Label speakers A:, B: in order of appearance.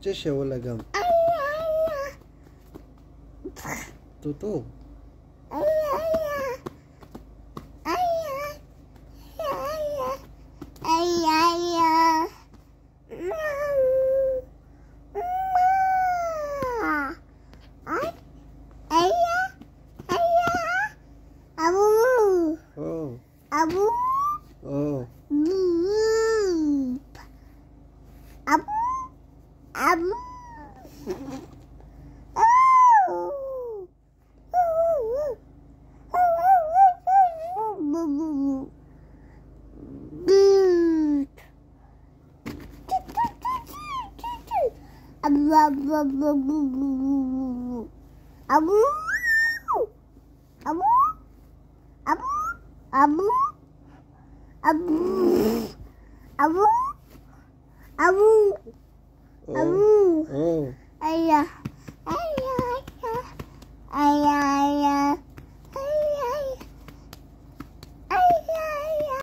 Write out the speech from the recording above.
A: 这是谁的老公？图图？
B: 哎呀，哎呀，哎呀，哎呀，哎呀呀，喵呜，喵，哎，
C: 哎呀，哎呀，阿布，阿布，阿布，
A: 阿布。Um. Abu, abu, abu, abu, abu, abu,
B: 哎呜！哎呀，哎呀！